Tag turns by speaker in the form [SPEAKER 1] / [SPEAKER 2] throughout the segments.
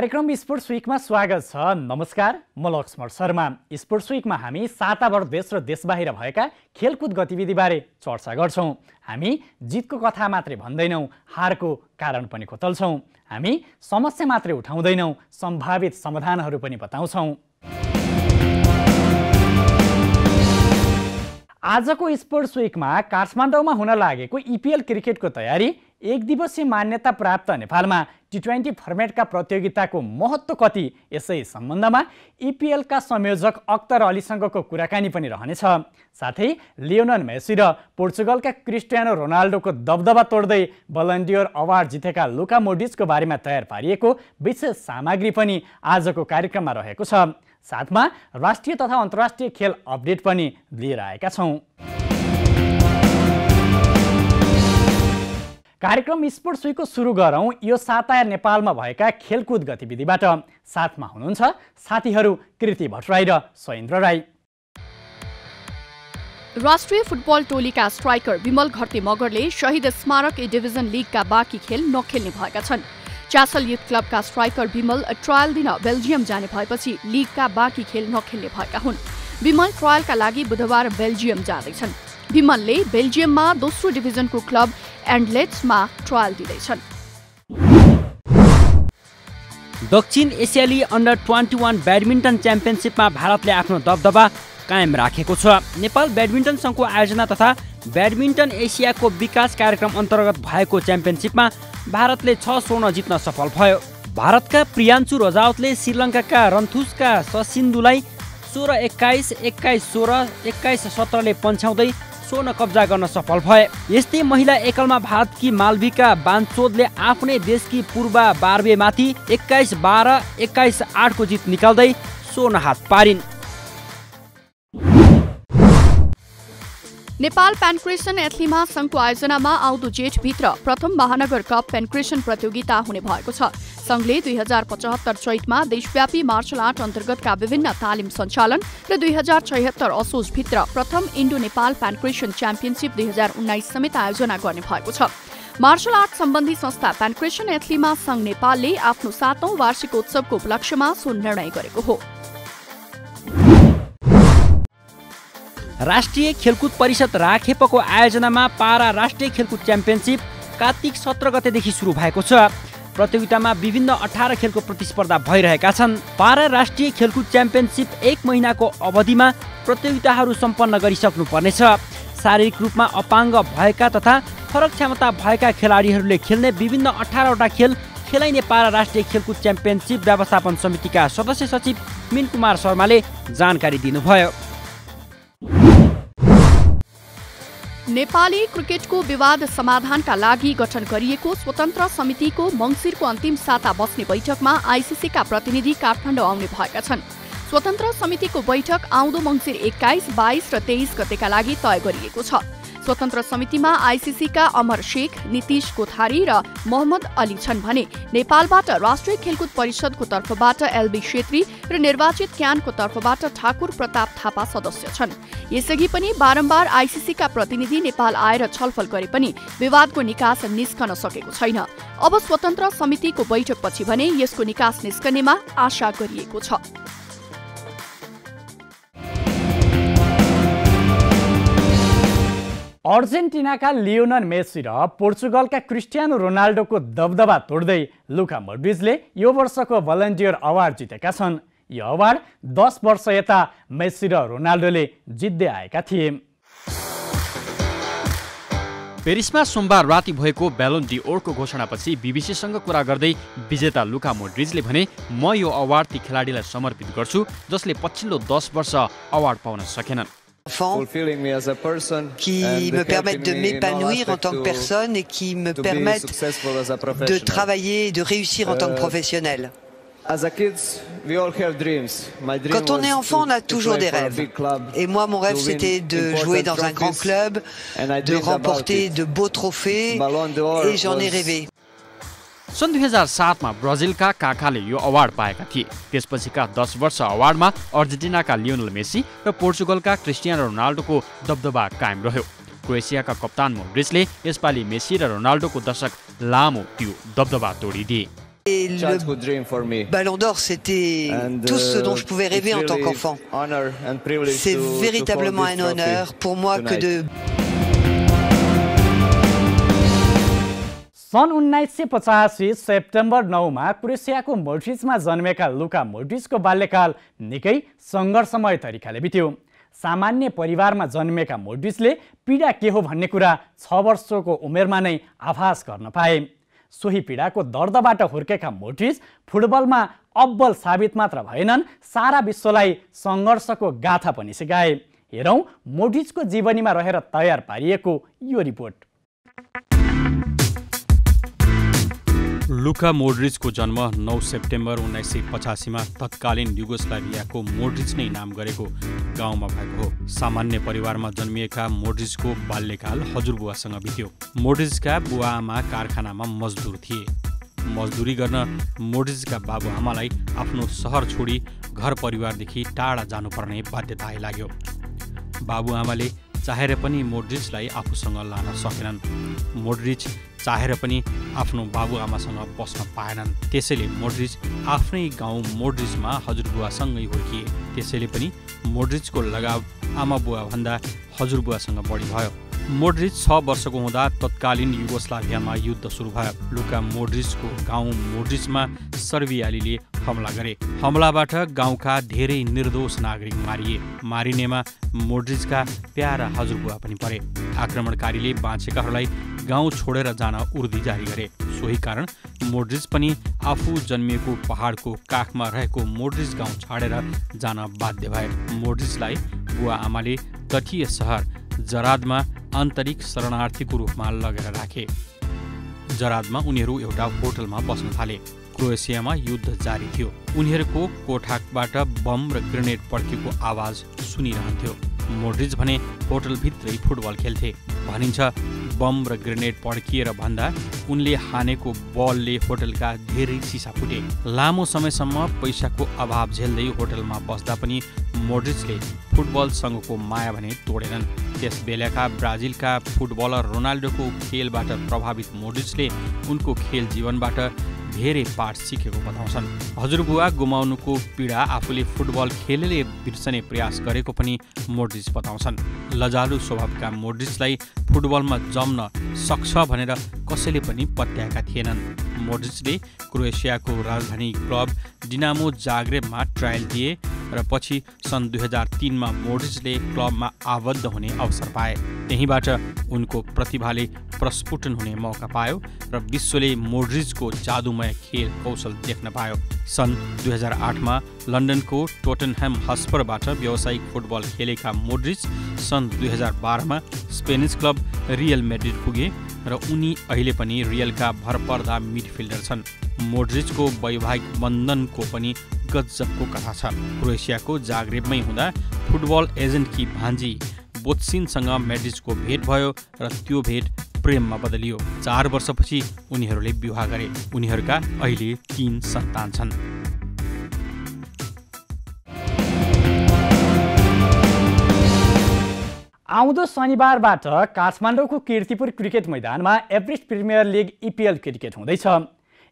[SPEAKER 1] कार्यक्रम स्पोर्ट्स विकमा स्वागत छ। नमस्कार म लक्ष्मण शर्मा। स्पोर्ट्स विकमा हामी साताभर देश र देशबाहिर भएका खेलकुद गतिविधिबारे चर्चा गर्छौँ। हामी जितको कथा मात्रै भन्दैनौँ हारको कारण पनि खोतल्छौँ। हामी समस्या मात्रै उठाउँदैनौँ सम्भावित समाधानहरू पनि बताउँछौँ। आजको स्पोर्ट्स विकमा काठमाडौँमा हुन लागेको इपिएल क्रिकेटको तयारी एक दिवसीय मान्यता प्राप्त नेपालमा टी ट्वेन्टी फर्मेटका प्रतियोगिताको महत्त्व कति यसै सम्बन्धमा इपिएलका संयोजक अख्तर अलीसँगको कुराकानी पनि रहनेछ। साथै लियोनन मेसी र पोर्चुगलका क्रिस्टियानो रोनाल्डोको दबदबा तोड्दै बलन्डियर अवार्ड जितेका लुका मोडिसको बारेमा तयार पारिएको विशेष सामग्री पनि आजको कार्यक्रममा रहेको छ। साथमा राष्ट्रिय तथा अन्तर्राष्ट्रिय खेल अपडेट पनि लिएर आएका छौँ। कार्यक्रम स्पोर्ट्स विकको सुरु गरौँ। यो साता नेपालमा भएका खेलकुद गतिविधिबाट साथमा हुनुहुन्छ साथीहरू कृति भट्टराई र सैन्द्र राई।
[SPEAKER 2] राष्ट्रिय फुटबल टोलीका स्ट्राइकर विमल घरते मगरले शहीद स्मारक ए डिभिजन लिगका बाँकी खेल नखेल्ने भएका छन्। च्यासल युथ क्लबका स्ट्राइकर विमल ट्रायल दिन बेल्जियम जाने भएपछि लिगका बाँकी खेल नखेल्ने भएका हुन्। विमल ट्रायलका लागि बुधबार बेल्जियम जाँदैछन्। विमलले बेल्जियममा दोस्रो डिभिजनको क्लब एन्डलेट्समा ट्रायल दिँदैछन्।
[SPEAKER 3] दक्षिण एसियाली अन्डर ट्वेन्टी वान ब्याडमिन्टन च्याम्पियनसिपमा भारतले आफ्नो दबदबा कायम राखेको छ। नेपाल ब्याडमिन्टन सङ्घको आयोजना तथा ब्याडमिन्टन एसियाको विकास कार्यक्रम अन्तर्गत भएको च्याम्पियनसिपमा भारतले छ स्वर्ण जित्न सफल भयो। भारतका प्रियान्चु रजावतले श्रीलङ्काका रन्थुसका ससिन्धुलाई सोह्र एक्काइस एक्काइस सोह्र एक्काइस सत्रले पन्छ्याउँदै स्वर्ण कब्जा गर्न सफल भए। यस्तै महिला एकलमा भारतकी मालविका बान्चोदले आफ्नै देशकी पूर्वा बार्वेमाथि एक्काइस बाह्र एक्काइस आठको जित निकाल्दै स्वर्ण हात पारिन्।
[SPEAKER 2] नेपाल पेनक्रेसन एथलिमा सङ्घको आयोजनामा आउँदो जेठभित्र प्रथम महानगर कप पेनक्रेसन प्रतियोगिता हुने भएको छ। सङ्घले दुई हजार पचहत्तर चैतमा देशव्यापी मार्शल आर्ट अन्तर्गतका विभिन्न तालिम सञ्चालन र दुई हजार छयत्तर असोजभित्र प्रथम इन्डो नेपाल पेनक्रेसन च्याम्पियनसिप दुई हजार उन्नाइस समेत आयोजना गर्ने भएको छ। मार्शल आर्ट सम्बन्धी संस्था पेनक्रेसन एथलिमा सङ्घ नेपालले आफ्नो सातौं वार्षिक उत्सवको उपलक्ष्यमा सो निर्णय गरेको हो।
[SPEAKER 3] राष्ट्रिय खेलकुद परिषद राखेपको आयोजनामा पारा राष्ट्रिय खेलकुद च्याम्पियनसिप कार्तिक सत्र गतेदेखि सुरु भएको छ। प्रतियोगितामा विभिन्न अठार खेलको प्रतिस्पर्धा भइरहेका छन्। पारा राष्ट्रिय खेलकुद च्याम्पियनसिप एक महिनाको अवधिमा प्रतियोगिताहरू सम्पन्न गरिसक्नु पर्नेछ शारीरिक रूपमा अपाङ्ग भएका तथा फरक क्षमता भएका खेलाडीहरूले खेल्ने विभिन्न अठारवटा खेल खेलाइने पारा राष्ट्रिय खेलकुद च्याम्पियनसिप व्यवस्थापन समितिका सदस्य सचिव मिन कुमार शर्माले जानकारी दिनुभयो।
[SPEAKER 2] नेपाली क्रिकेटको विवाद समाधानका लागि गठन गरिएको स्वतन्त्र समितिको मङ्सिरको अन्तिम साता बस्ने बैठकमा आइसिसीका प्रतिनिधि काठमाडौँ आउने भएका छन्। स्वतन्त्र समितिको बैठक आउँदो मङ्सिर एक्काइस बाइस र तेइस गतेका लागि तय गरिएको छ। स्वतन्त्र समितिमा आइसिसीका अमर शेख नीतिश कोठारी र मोहम्मद अली छन् भने नेपालबाट राष्ट्रिय खेलकुद परिषदको तर्फबाट एलबी छेत्री र निर्वाचित क्यानको तर्फबाट ठाकुर प्रताप थापा सदस्य छन्। यसअघि पनि बारम्बार आइसिसीका प्रतिनिधि नेपाल आएर छलफल गरे पनि विवादको निकास निस्कन सकेको छैन। अब स्वतन्त्र समितिको बैठकपछि भने यसको निकास निस्कनेमा आशा गरिएको छ।
[SPEAKER 1] अर्जेन्टिनाका लियोनन मेसी र पोर्चुगलका क्रिस्टियानो रोनाल्डोको दबदबा तोड्दै लुका मोड्रिजले यो वर्षको भलन्टियर अवार्ड जितेका छन्। यो अवार्ड दस वर्ष यता मेसी र रोनाल्डोले जित्दै आएका थिए।
[SPEAKER 4] पेरिसमा सोमबार राति भएको ब्यालोन डी ओरको घोषणापछि बिबिसीसँग कुरा गर्दै विजेता लुका मोड्रिजले भने म यो अवार्ड ती खेलाडीलाई समर्पित गर्छु जसले पछिल्लो दस वर्ष अवार्ड पाउन सकेनन्।
[SPEAKER 5] Qui me permettent de m'épanouir en tant que personne et qui me permettent de travailler et de réussir en tant que professionnel. Quand on est enfant, on a toujours des rêves. Et moi, mon rêve, c'était de jouer dans un grand club, de remporter de beaux trophées, et j'en ai rêvé.
[SPEAKER 4] सन् दुई हजार सातमा ब्राजिलका काकाले यो award पाएका थिए। त्यसपछिका दस वर्ष अवार्डमा अर्जेन्टिनाका लियोनल मेसी र पोर्चुगलका क्रिस्टियानो रोनाल्डोको दबदबा कायम रह्यो। क्रोएसियाका कप्तान मोड्रिसले यसपालि मेसी र रोनाल्डोको दशक लामो त्यो दबदबा तोडिदिए।
[SPEAKER 5] Et le Ballon d'Or, c'était tout ce dont je pouvais rêver en tant qu'enfant. C'est véritablement un honneur pour moi que de...
[SPEAKER 1] सन् उन्नाइस सय पचासी सेप्टेम्बर नौमा क्रोसियाको मोड्रिजमा जन्मेका लुका मोड्रिजको बाल्यकाल निकै सङ्घर्षमय तरिकाले बित्यो। सामान्य परिवारमा जन्मेका मोड्रिजले पीडा के हो भन्ने कुरा छ वर्षको उमेरमा नै आभास गर्न पाए। सोही पीडाको दर्दबाट हुर्केका मोड्रिज फुटबलमा अब्बल साबित मात्र भएनन् सारा विश्वलाई सङ्घर्षको गाथा पनि सिकाए। हेरौँ मोड्रिजको जीवनीमा रहेर तयार पारिएको यो रिपोर्ट।
[SPEAKER 4] लुका मोड्रिजको जन्म नौ सेप्टेम्बर उन्नाइस सय पचासीमा तत्कालीन युगोस्लाभियाको मोड्रिज नै नाम गरेको गाउँमा भएको हो। सामान्य परिवारमा जन्मिएका मोड्रिजको बाल्यकाल हजुरबुवासँग बित्यो। मोड्रिजका बुवा आमा कारखानामा मजदुर थिए। मजदुरी गर्न मोड्रिजका बाबुआमालाई आफ्नो सहर छोडी घर परिवारदेखि टाढा जानुपर्ने बाध्यता आइलाग्यो बाबुआमाले चाहेर पनि मोड्रिजलाई आफूसँग लान सकेनन्। मोड्रिज चाहेर पनि आफ्नो बाबुआमासँग बस्न पाएनन्। त्यसैले मोड्रिज आफ्नै गाउँ मोड्रिजमा हजुरबुवासँगै हुर्किए। त्यसैले पनि मोड्रिजको लगाव आमा बुवाभन्दा हजुरबुवासँग बढी भयो। मोड्रिज छ वर्षको हुँदा तत्कालीन युगोस्लाभियामा युद्ध सुरु भयो। लुका मोड्रिजको गाउँ मोड्रिजमा सर्बियालीले हमला गरे। हमलाबाट गाउँका धेरै निर्दोष नागरिक मारिए। मारिनेमा मोड्रिजका प्यारा हजुरबुवा पनि परे। आक्रमणकारीले बाँचेकाहरूलाई गाउँ छोडेर जान उर्दी जारी गरे। सोही कारण मोड्रिज पनि आफू जन्मिएको पहाडको काखमा रहेको मोड्रिज गाउँ छाडेर जान बाध्य भए। मोड्रिजलाई बुवा आमाले तटीय सहर जरादमा आन्तरिक शरणार्थीको रूपमा लगेर राखे। जरादमा उनीहरू एउटा होटलमा बस्न थाले। क्रोएसियामा युद्ध जारी थियो। उनीहरूको कोठाबाट बम र ग्रेनेड पड्केको आवाज सुनिरहन्थ्यो। मोड्रिज भने होटलभित्रै फुटबल खेल्थे। भनिन्छ बम र ग्रेनेड पड्किएर भन्दा उनले हानेको बलले होटलका धेरै सिसा फुटे। लामो समयसम्म पैसाको अभाव झेल्दै होटलमा बस्दा पनि मोड्रिजले फुटबलसँगको माया भने तोडेनन्। त्यस बेलाका ब्राजिलका फुटबलर रोनाल्डोको खेलबाट प्रभावित मोड्रिजले उनको खेल जीवनबाट धेरै पाठ सिकेको बताउँछन्। हजुरबुवा गुमाउनुको पीडा आफूले फुटबल खेलेले बिर्सने प्रयास गरेको पनि मोड्रिज बताउँछन्। लजालु स्वभावका मोड्रिजलाई फुटबलमा जम्न सक्छ भनेर कसैले पनि पत्याएका थिएनन्। मोड्रिजले क्रोएसियाको राजधानी क्लब डिनामो जाग्रेबमा ट्रायल दिए। र पछि सन् दुई हजार तिनमा मोड्रिजले क्लबमा आबद्ध हुने अवसर पाए। त्यहीँबाट उनको प्रतिभाले प्रस्फुटन हुने मौका पायो र विश्वले मोड्रिजको जादुमय खेल कौशल देख्न पायो। सन् दुई हजार आठमा लन्डनको टोटनह्याम हस्परबाट व्यावसायिक फुटबल खेलेका मोड्रिज सन् दुई हजार बाह्रमा स्पेनिस क्लब रियल मेड्रिड पुगे र उनी अहिले पनि रियलका भरपर्दा मिडफिल्डर छन्। मोड्रिजको वैवाहिक बन्धनको पनि गजबको कथा छ। क्रोएसियाको जाग्रेबमै हुँदा फुटबल एजेन्टकी भान्जी बोत्सिनसँग मेड्रिजको भेट भयो र त्यो भेट प्रेममा बदलियो। चार वर्षपछि उनीहरूले विवाह गरे। उनीहरूका अहिले तीन सन्तान छन्।
[SPEAKER 1] आउँदो शनिबारबाट काठमाडौँको किर्तिपुर क्रिकेट मैदानमा Everest premier league EPL cricket हुँदैछ।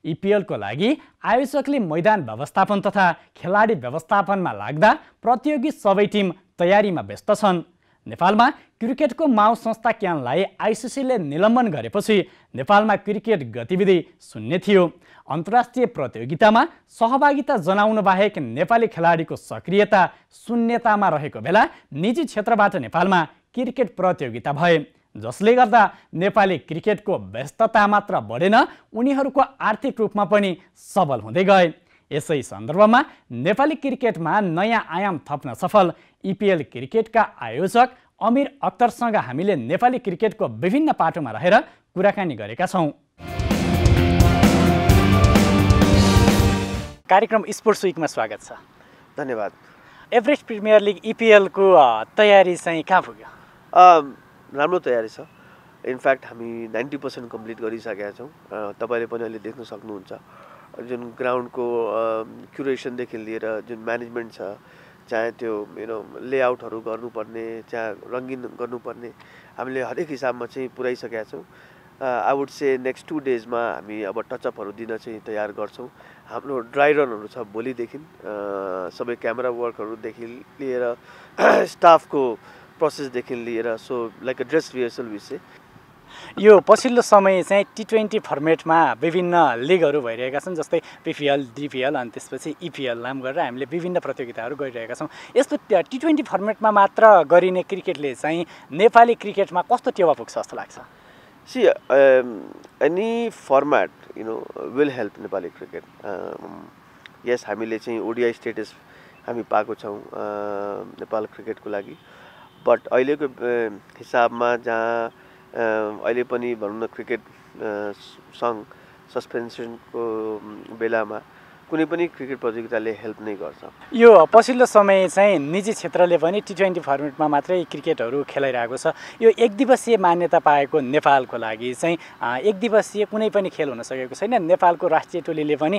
[SPEAKER 1] इपिएलको लागि आयोजकले मैदान व्यवस्थापन तथा खेलाडी व्यवस्थापनमा लाग्दा प्रतियोगी सबै टिम तयारीमा व्यस्त छन्। नेपालमा क्रिकेटको माउ संस्था क्यानलाई आइसिसीले निलम्बन गरेपछि नेपालमा क्रिकेट गतिविधि शून्य थियो। अन्तर्राष्ट्रिय प्रतियोगितामा सहभागिता जनाउनु बाहेक नेपाली खेलाडीको सक्रियता शून्यतामा रहेको बेला निजी क्षेत्रबाट नेपालमा क्रिकेट प्रतियोगिता भए। जसले गर्दा नेपाली क्रिकेटको व्यस्तता मात्र बढेन उनीहरूको आर्थिक रूपमा पनि सबल हुँदै गए। यसै सन्दर्भमा नेपाली क्रिकेटमा नयाँ आयाम थप्न सफल इपिएल क्रिकेटका आयोजक अमिर अख्तरसँग हामीले नेपाली क्रिकेटको विभिन्न पाटोमा रहेर कुराकानी गरेका छौँ। कार्यक्रम स्पोर्ट्स विकमा स्वागत छ।
[SPEAKER 6] धन्यवाद।
[SPEAKER 1] एभरेस्ट प्रिमियर लिग इपिएलको तयारी चाहिँ कहाँ पुग्यो?
[SPEAKER 6] राम्रो तयारी छ। इनफ्याक्ट हामी नाइन्टी पर्सेन्ट कम्प्लिट गरिसकेका छौँ। तपाईँले पनि अहिले देख्न सक्नुहुन्छ। जुन ग्राउन्डको क्युरेसनदेखि लिएर जुन म्यानेजमेन्ट छ चाहे त्यो युनो लेआउटहरू गर्नुपर्ने चाहे रङ्गिन गर्नुपर्ने हामीले हरेक हिसाबमा चाहिँ पुऱ्याइसकेका छौँ। I would say next two डेजमा हामी अब टचअपहरू दिन चाहिँ तयार गर्छौँ। हाम्रो ड्राई रनहरू छ भोलिदेखि। सबै क्यामेरा वर्कहरूदेखि लिएर स्टाफको प्रोसेसदेखि लिएर so like a dress rehearsal विषय
[SPEAKER 1] यो पछिल्लो समय चाहिँ टी ट्वेन्टी फर्मेटमा विभिन्न लिगहरू भइरहेका छन् जस्तै पिपिएल डिपिएल अनि त्यसपछि इपिएल नाम गरेर हामीले विभिन्न प्रतियोगिताहरू गरिरहेका छौँ। यस्तो टी ट्वेन्टी फर्मेटमा मात्र गरिने क्रिकेटले चाहिँ नेपाली क्रिकेटमा कस्तो टेवा पुग्छ जस्तो लाग्छ?
[SPEAKER 6] See any format you know will help Nepali cricket यस हामीले चाहिँ ओडिआई स्टेटस हामी पाएको छौँ नेपाल क्रिकेटको लागि। बट अहिलेको हिसाबमा जहाँ अहिले पनि भनौँ न क्रिकेट सङ्घ सस्पेन्सनको बेलामा कुनै पनि क्रिकेट प्रतियोगिताले हेल्प नै गर्छ।
[SPEAKER 1] यो पछिल्लो समय चाहिँ निजी क्षेत्रले पनि टी ट्वेन्टी फर्मेटमा मात्रै क्रिकेटहरू खेलाइरहेको छ। यो एक दिवसीय मान्यता पाएको नेपालको लागि चाहिँ एक दिवसीय कुनै पनि खेल हुन सकेको छैन। नेपालको राष्ट्रिय टोलीले पनि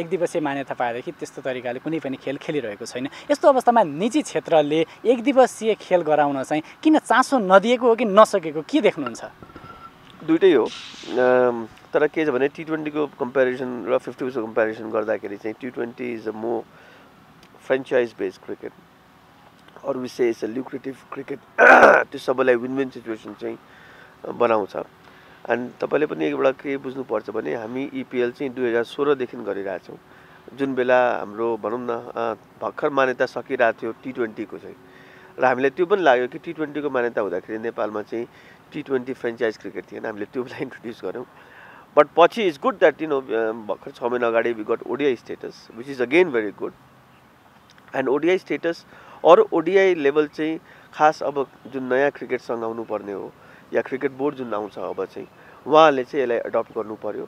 [SPEAKER 1] एक दिवसीय मान्यता पाएदेखि त्यस्तो तरिकाले कुनै पनि खेल खेलिरहेको छैन। यस्तो अवस्थामा निजी क्षेत्रले एक दिवसीय खेल गराउन चाहिँ किन चासो नदिएको हो कि नसकेको के देख्नुहुन्छ?
[SPEAKER 6] दुइटै हो। तर के छ भने टी ट्वेन्टीको कम्पेरिजन र फिफ्टी ओभर्सको कम्पेरिजन गर्दाखेरि चाहिँ T twenty is a more franchise based cricket अरू विषय इज अ ल्युक्रेटिभ क्रिकेट त्यो सबैलाई विन विन सिचुएसन चाहिँ बनाउँछ। एन्ड तपाईँले पनि एकबाट के बुझ्नुपर्छ भने हामी इपिएल चाहिँ दुई हजार सोह्रदेखि गरिरहेछौँ जुन बेला हाम्रो भनौँ न भर्खर मान्यता सकिरहेको थियो टी ट्वेन्टीको चाहिँ। र हामीलाई त्यो पनि लाग्यो कि टी ट्वेन्टीको मान्यता हुँदाखेरि नेपालमा चाहिँ टी ट्वेन्टी फ्रेन्चाइज क्रिकेट थिएन। हामीले त्यो बेला इन्ट्रोड्युस गऱ्यौँ। बट पछि it's good that you know भर्खर छ महिना अगाडि we got ODI status which is again very good and ODI status अरू ओडिआई लेभल चाहिँ खास अब जुन नयाँ क्रिकेट सङ्घ आउनुपर्ने हो या क्रिकेट बोर्ड जुन आउँछ अब चाहिँ उहाँहरूले चाहिँ यसलाई एडप्ट गर्नु पऱ्यो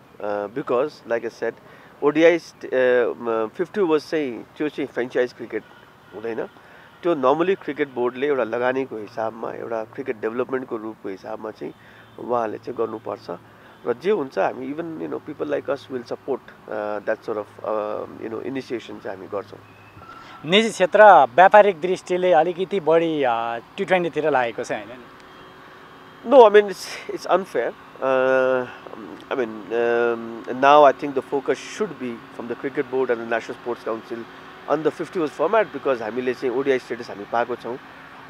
[SPEAKER 6] because like a set ODI fifty overs चाहिँ त्यो चाहिँ फ्रेन्चाइज क्रिकेट हुँदैन। त्यो नर्मली क्रिकेट बोर्डले एउटा लगानीको हिसाबमा एउटा क्रिकेट डेभलपमेन्टको रूपको हिसाबमा चाहिँ उहाँहरूले चाहिँ गर्नुपर्छ। र जे हुन्छ हामी even you know people like us will support that sort of you know initiation चाहिँ हामी गर्छौँ।
[SPEAKER 1] निजी क्षेत्र व्यापारिक दृष्टिले अलिकति बढी टी ट्वेन्टीतिर लागेको छ होइन
[SPEAKER 6] no? I mean it's it's unfair I mean now I think the focus should be from the cricket board and the national sports council on the fifty was format because हामीले चाहिँ ODI status हामी पाएको छौँ।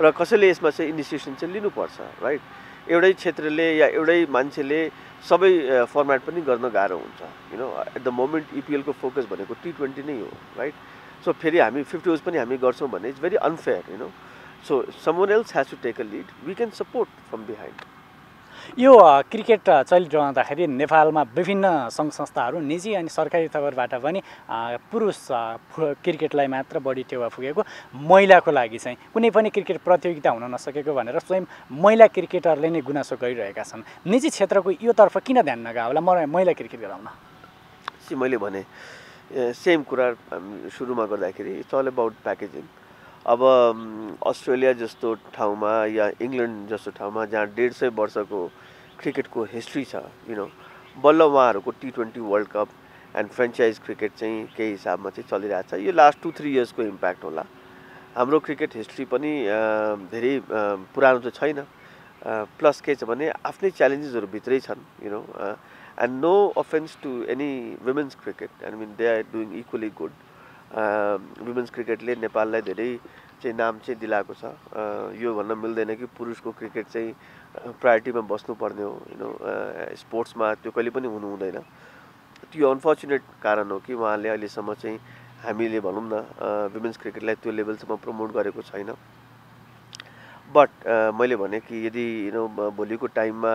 [SPEAKER 6] र कसैले यसमा चाहिँ initiation चाहिँ लिनुपर्छ राइट एउटै क्षेत्रले या एउटै मान्छेले सबै फर्मेट पनि गर्न गाह्रो हुन्छ। You know at the moment इपिएलको focus भनेको टी ट्वेन्टी नै हो राइट सो फेरि हामी फिफ्टी ओभर्स पनि हामी गर्छौँ भने it's very unfair you know so someone else has to take a lead we can support from behind
[SPEAKER 1] यो क्रिकेट चलिरहँदाखेरि नेपालमा विभिन्न सङ्घ संस्थाहरू निजी अनि सरकारी तवरबाट पनि पुरुष क्रिकेटलाई मात्र बढी टेवा पुगेको महिलाको लागि चाहिँ कुनै पनि क्रिकेट प्रतियोगिता हुन नसकेको भनेर स्वयं महिला क्रिकेटरले नै गुनासो गरिरहेका छन्। निजी क्षेत्रको योतर्फ किन ध्यान नगयो होला म महिला क्रिकेट गराउन।
[SPEAKER 6] मैले भने सेम कुरा सुरुमा गर्दाखेरि इट्स अल अबाउट प्याकेजिङ अब अस्ट्रेलिया जस्तो ठाउँमा या इङ्ल्यान्ड जस्तो ठाउँमा जहाँ डेढ सय वर्षको क्रिकेटको हिस्ट्री छ यु नो बल्ल उहाँहरूको T twenty world cup and franchise cricket चाहिँ केही हिसाबमा चाहिँ चलिरहेको छ। यो लास्ट टु थ्री इयर्सको इम्प्याक्ट होला। हाम्रो क्रिकेट हिस्ट्री पनि धेरै पुरानो त छैन। प्लस के छ भने आफ्नै च्यालेन्जेसहरू भित्रै छन् you know and no offence to any women's cricket I mean they are doing equally good women's क्रिकेटले नेपाललाई धेरै चाहिँ नाम चाहिँ दिलाएको छ। यो भन्न मिल्दैन कि पुरुषको क्रिकेट चाहिँ प्रायोरिटीमा बस्नुपर्ने हो यु नो स्पोर्ट्समा त्यो कहिले पनि हुनु हुँदैन। त्यो अनफर्चुनेट कारण हो कि उहाँले अहिलेसम्म चाहिँ हामीले भनौँ न वुमेन्स क्रिकेटलाई त्यो लेभलसम्म प्रमोट गरेको छैन। बट मैले भने कि यदि यु नो भोलिको टाइममा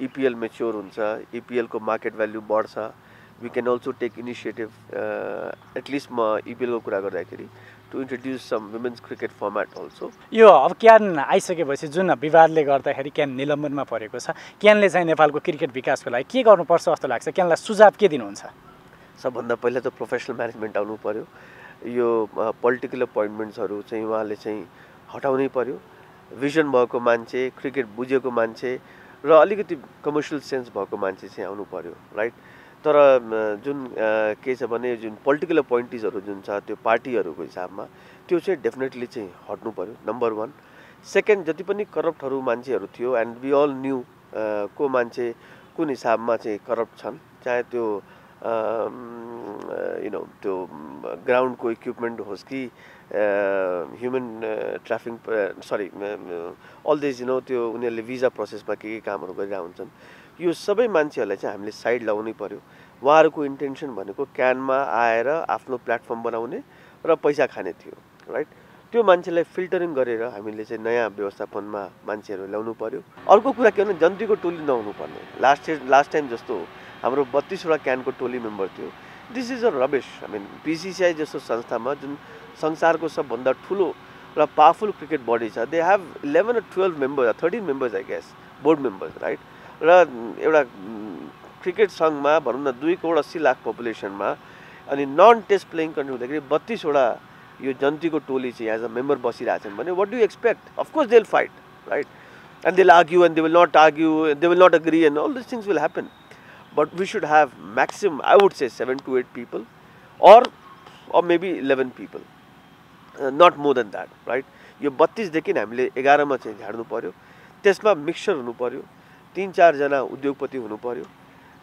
[SPEAKER 6] इपिएल मेच्योर हुन्छ इपिएलको मार्केट भ्याल्यु बढ्छ we can also take initiative at least म इपिएलको कुरा गर्दाखेरि to introduce some women's cricket format also
[SPEAKER 1] यो अब क्यान आइसकेपछि जुन विवादले गर्दाखेरि क्यान निलम्बनमा परेको छ क्यानले चाहिँ नेपालको क्रिकेट विकासको लागि के गर्नुपर्छ जस्तो लाग्छ? क्यानलाई सुझाव के दिनुहुन्छ?
[SPEAKER 6] सबभन्दा पहिला त प्रोफेसनल म्यानेजमेन्ट आउनु पऱ्यो यो पोलिटिकल अपोइन्टमेन्ट्सहरू चाहिँ उहाँले चाहिँ हटाउनै पऱ्यो भिजन भएको मान्छे क्रिकेट बुझेको मान्छे र अलिकति कमर्सियल सेन्स भएको मान्छे चाहिँ आउनु पऱ्यो राइट तर जुन के छ भने जुन पोलिटिकल अपोइन्टिजहरू जुन छ त्यो पार्टीहरूको हिसाबमा त्यो चाहिँ डेफिनेटली चाहिँ हट्नु पऱ्यो नम्बर वान सेकेन्ड जति पनि करप्टहरू मान्छेहरू थियो एन्ड वी अल न्यू को मान्छे कुन हिसाबमा चाहिँ करप्ट छन् चाहे त्यो यु नो त्यो ग्राउन्डको इक्विपमेन्ट होस् कि human trafficking sorry all you know त्यो उनीहरूले भिजा प्रोसेसमा के के कामहरू गरिरहेको हुन्छन् यो सबै मान्छेहरूलाई चाहिँ हामीले साइड लगाउनै पऱ्यो उहाँहरूको इन्टेन्सन भनेको क्यानमा आएर आफ्नो प्लेटफर्म बनाउने र पैसा खाने थियो राइट त्यो मान्छेलाई फिल्टरिङ गरेर हामीले चाहिँ नयाँ व्यवस्थापनमा मान्छेहरू ल्याउनु पऱ्यो अर्को कुरा के भने जन्तीको टोली नहुनु पर्ने लास्ट लास्ट टाइम जस्तो हाम्रो बत्तिसवटा क्यानको टोली मेम्बर थियो। This is a rubbish I mean BCCI जस्तो संस्थामा जुन संसारको सबभन्दा ठुलो र पावरफुल क्रिकेट बडी छ they have eleven twelve members thirteen members I guess board members right र एउटा क्रिकेट सङ्घमा भनौँ न दुई करोड अस्सी लाख पपुलेसनमा अनि नन टेस्ट प्लेइङ कन्ट्री हुँदाखेरि बत्तिसवटा यो जन्तीको टोली चाहिँ एज अ मेम्बर बसिरहेछन् भने what do expect of course they will fight right and they will argue and they will not argue they will not agree and all this things will happen should have maximum i would say 7 to 8 people or or maybe 11 people. Uh, not more than that right? यो बत्तिसदेखि हामीले एघारमा चाहिँ झार्नु पऱ्यो त्यसमा mixture हुनु पऱ्यो तिन चारजना उद्योगपति हुनु पऱ्यो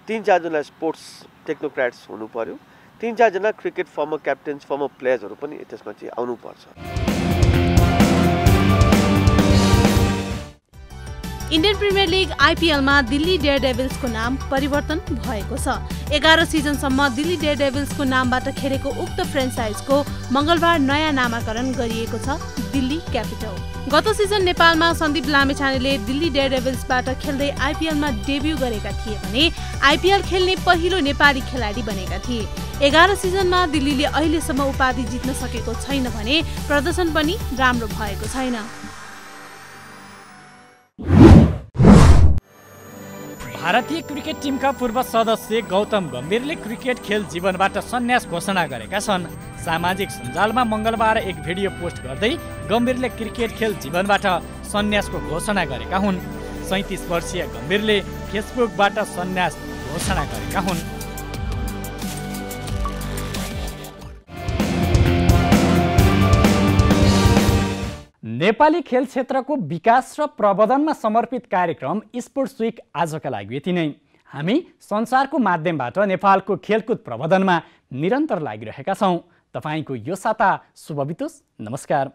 [SPEAKER 6] तिन चारजना स्पोर्ट्स टेक्नोक्राट्स हुनु पऱ्यो तिन चारजना क्रिकेट फर्मर क्याप्टेन्स फर्मर प्लेयर्सहरू पनि त्यसमा चाहिँ आउनुपर्छ।
[SPEAKER 7] इन्डियन प्रिमियर लिग आइपिएलमा दिल्ली डेयर डेभिल्सको नाम परिवर्तन भएको छ। एघार सिजनसम्म दिल्ली डेयर डेभिल्सको नामबाट खेलेको उक्त फ्रेन्चाइजको मङ्गलबार नयाँ नामाकरण गरिएको छ दिल्ली क्यापिटल। गत सिजन नेपालमा सन्दीप लामेछानेले दिल्ली डेयर डेभिल्सबाट खेल्दै आइपिएलमा डेब्यू गरेका थिए भने आइपिएल खेल्ने पहिलो नेपाली खेलाडी बनेका थिए। एघार सिजनमा दिल्लीले अहिलेसम्म उपाधि जित्न सकेको छैन भने प्रदर्शन पनि राम्रो भएको छैन।
[SPEAKER 1] भारतीय क्रिकेट टिमका पूर्व सदस्य गौतम गम्भीरले क्रिकेट खेल जीवनबाट सन्यास घोषणा गरेका छन्। सामाजिक सञ्जालमा मङ्गलबार एक भिडियो पोस्ट गर्दै गम्भीरले क्रिकेट खेल जीवनबाट सन्यासको घोषणा गरेका हुन्। सैतिस वर्षीय गम्भीरले फेसबुकबाट सन्यास घोषणा गरेका हुन्। नेपाली खेल क्षेत्रको विकास र प्रबन्धनमा समर्पित कार्यक्रम स्पोर्ट्स विक आजका लागि यति नै। हामी संसारको माध्यमबाट नेपालको खेलकुद प्रबन्धनमा निरन्तर लागिरहेका छौँ। तपाईँको यो साता शुभ नमस्कार।